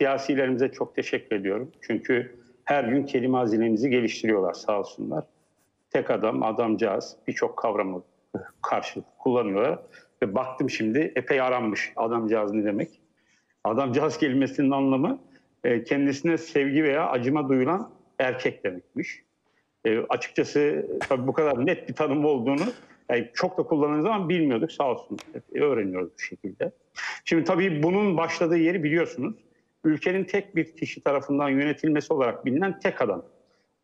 siyasilerimize çok teşekkür ediyorum. Çünkü her gün kelime hazinemizi geliştiriyorlar sağ olsunlar. Tek adam, adamcağız birçok kavramı karşı kullanıyorlar. Ve baktım şimdi epey aranmış adamcağız ne demek. Adamcağız kelimesinin anlamı e, kendisine sevgi veya acıma duyulan erkek demekmiş. E, açıkçası tabii bu kadar net bir tanım olduğunu yani çok da kullanıldığı zaman bilmiyorduk sağ olsun e, öğreniyoruz bu şekilde. Şimdi tabii bunun başladığı yeri biliyorsunuz. Ülkenin tek bir kişi tarafından yönetilmesi olarak bilinen tek adam.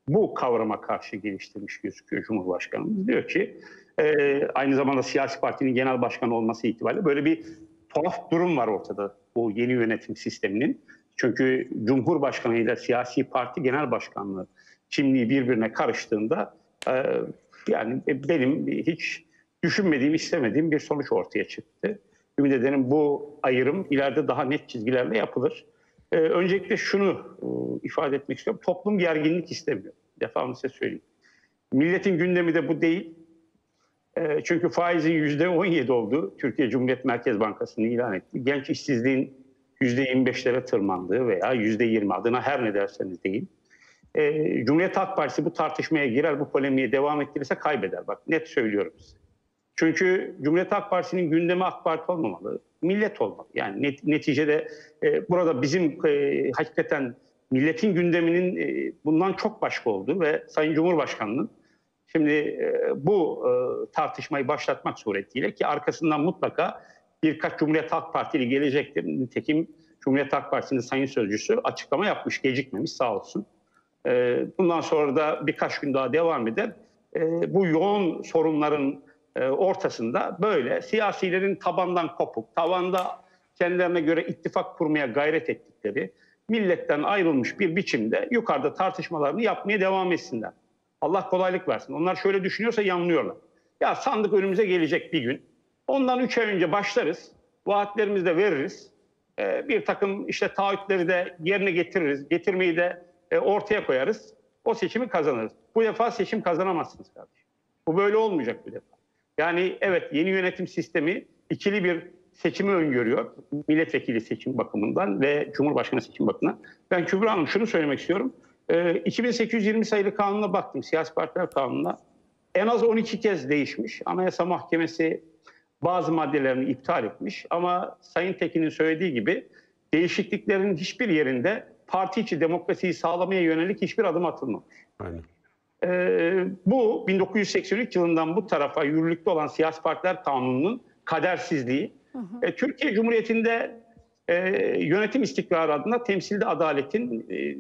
Bu kavrama karşı geliştirmiş gözüküyor Cumhurbaşkanımız. Diyor ki e, aynı zamanda siyasi partinin genel başkanı olması itibariyle böyle bir tuhaf durum var ortada bu yeni yönetim sisteminin. Çünkü Cumhurbaşkanı ile siyasi parti genel başkanlığı kimliği birbirine karıştığında e, yani benim hiç düşünmediğim, istemediğim bir sonuç ortaya çıktı. Ümit ederim bu ayrım ileride daha net çizgilerle yapılır. Ee, öncelikle şunu e, ifade etmek istiyorum. Toplum gerginlik istemiyor. Defamlı size söyleyeyim. Milletin gündemi de bu değil. E, çünkü faizin %17 oldu. Türkiye Cumhuriyet Merkez Bankası'nı ilan etti. Genç işsizliğin %25'lere tırmandığı veya %20 adına her ne derseniz deyin. E, Cumhuriyet Halk Partisi bu tartışmaya girer, bu polemiğe devam ettirirse kaybeder. Bak net söylüyorum size. Çünkü Cumhuriyet Halk Partisi'nin gündemi AK Parti olmamalı, millet olmalı. Yani net, neticede e, burada bizim e, hakikaten milletin gündeminin e, bundan çok başka olduğu ve Sayın Cumhurbaşkanı'nın şimdi e, bu e, tartışmayı başlatmak suretiyle ki arkasından mutlaka birkaç Cumhuriyet Halk Partili gelecektir. Nitekim Cumhuriyet Halk Partisi'nin sayın sözcüsü açıklama yapmış, gecikmemiş sağ olsun. E, bundan sonra da birkaç gün daha devam eder. E, bu yoğun sorunların ortasında böyle siyasilerin tabandan kopuk, tavanda kendilerine göre ittifak kurmaya gayret ettikleri, milletten ayrılmış bir biçimde yukarıda tartışmalarını yapmaya devam etsinler. Allah kolaylık versin. Onlar şöyle düşünüyorsa yanılıyorlar. Ya sandık önümüze gelecek bir gün. Ondan üç ay önce başlarız. Vaatlerimizi de veririz. Ee, bir takım işte taahhütleri de yerine getiririz. Getirmeyi de e, ortaya koyarız. O seçimi kazanırız. Bu defa seçim kazanamazsınız kardeşim. Bu böyle olmayacak bu defa. Yani evet yeni yönetim sistemi ikili bir seçimi öngörüyor. Milletvekili seçim bakımından ve Cumhurbaşkanı seçim bakımından. Ben Kübra Hanım şunu söylemek istiyorum. Ee, 2820 sayılı kanuna baktım, siyasi partiler kanununa. En az 12 kez değişmiş. Anayasa Mahkemesi bazı maddelerini iptal etmiş. Ama Sayın Tekin'in söylediği gibi değişikliklerin hiçbir yerinde parti içi demokrasiyi sağlamaya yönelik hiçbir adım atılmamış. Aynen. Ee, bu 1983 yılından bu tarafa yürürlükte olan siyasi partiler kanununun kadersizliği. Hı hı. E, Türkiye Cumhuriyeti'nde e, yönetim istikrarı adına temsilde adaletin e,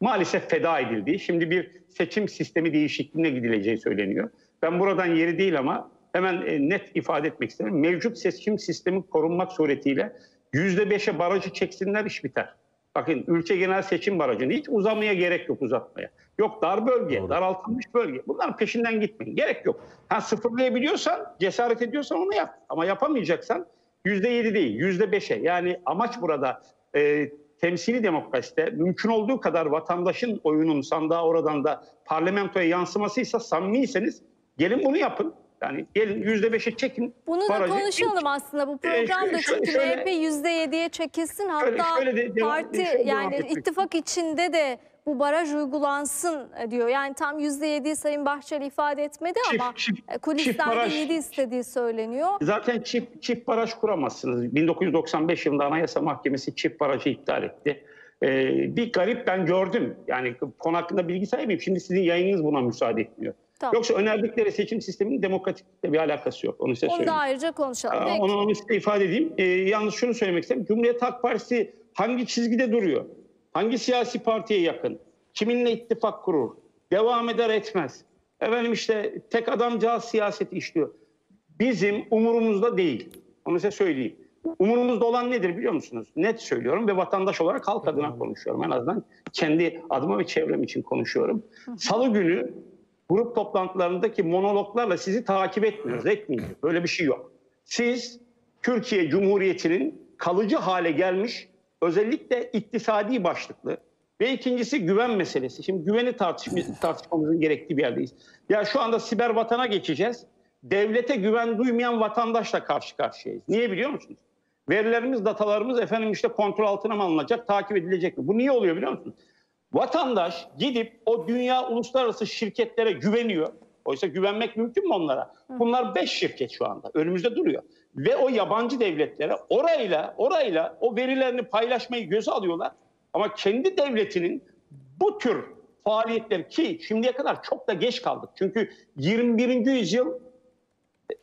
maalesef feda edildiği, şimdi bir seçim sistemi değişikliğine gidileceği söyleniyor. Ben buradan yeri değil ama hemen e, net ifade etmek isterim. Mevcut seçim sistemi korunmak suretiyle %5'e barajı çeksinler iş biter. Bakın ülke genel seçim barajını hiç uzamaya gerek yok uzatmaya. Yok dar bölge, Doğru. daraltılmış bölge. Bunların peşinden gitmeyin. Gerek yok. Ha sıfırlayabiliyorsan, cesaret ediyorsan onu yap. Ama yapamayacaksan yüzde yedi değil, yüzde beşe. Yani amaç burada e, temsili demokraside mümkün olduğu kadar vatandaşın oyunun sandığa oradan da parlamentoya yansımasıysa samimiyseniz gelin bunu yapın. Yani gelin yüzde beşe çekin. Bunu da konuşalım aslında bu e, programda. Ee, şöyle, çünkü şöyle, MHP yüzde yediye çekilsin. Hatta şöyle, şöyle de, parti devam, yani ittifak içinde de bu baraj uygulansın e, diyor. Yani tam yüzde yedi Sayın Bahçeli ifade etmedi çift, ama çift, e, kulislerde yedi istediği söyleniyor. Zaten çift, çift baraj kuramazsınız. 1995 yılında Anayasa Mahkemesi çift barajı iptal etti. Ee, bir garip ben gördüm. Yani konu hakkında bilgi sahibiyim. Şimdi sizin yayınınız buna müsaade etmiyor. Tamam. Yoksa önerdikleri seçim sisteminin demokratikle bir alakası yok. Onu size onu söyleyeyim. Onu da ayrıca konuşalım. Aa, onu, onu size ifade edeyim. Ee, yalnız şunu söylemek istedim. Cumhuriyet Halk Partisi hangi çizgide duruyor? Hangi siyasi partiye yakın? Kiminle ittifak kurur? Devam eder etmez. Efendim işte tek adamcağız siyaseti işliyor. Bizim umurumuzda değil. Onu size söyleyeyim. Umurumuzda olan nedir biliyor musunuz? Net söylüyorum ve vatandaş olarak halk adına konuşuyorum. En azından kendi adıma ve çevrem için konuşuyorum. Salı günü grup toplantılarındaki monologlarla sizi takip etmiyoruz, etmeyeceğiz. Böyle bir şey yok. Siz Türkiye Cumhuriyeti'nin kalıcı hale gelmiş özellikle iktisadi başlıklı ve ikincisi güven meselesi. Şimdi güveni tartışmamızın gerektiği bir yerdeyiz. Ya şu anda siber vatana geçeceğiz. Devlete güven duymayan vatandaşla karşı karşıyayız. Niye biliyor musunuz? Verilerimiz, datalarımız efendim işte kontrol altına mı alınacak, takip edilecek mi? Bu niye oluyor biliyor musun? Vatandaş gidip o dünya uluslararası şirketlere güveniyor. Oysa güvenmek mümkün mü onlara? Bunlar beş şirket şu anda önümüzde duruyor. Ve o yabancı devletlere orayla orayla o verilerini paylaşmayı göze alıyorlar. Ama kendi devletinin bu tür faaliyetler ki şimdiye kadar çok da geç kaldık. Çünkü 21. yüzyıl e,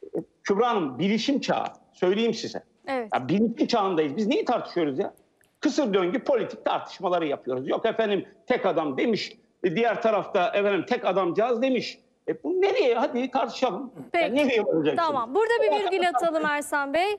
Kübra Hanım bilişim çağı söyleyeyim size. Evet. Ya bilişim çağındayız. Biz neyi tartışıyoruz ya? Kısır döngü politik tartışmaları yapıyoruz. Yok efendim tek adam demiş. e, Diğer tarafta efendim tek adamcağız demiş. E bu nereye? Hadi tartışalım. Peki. Ya nereye olacak? Tamam. Burada bir virgül atalım Ersan Bey.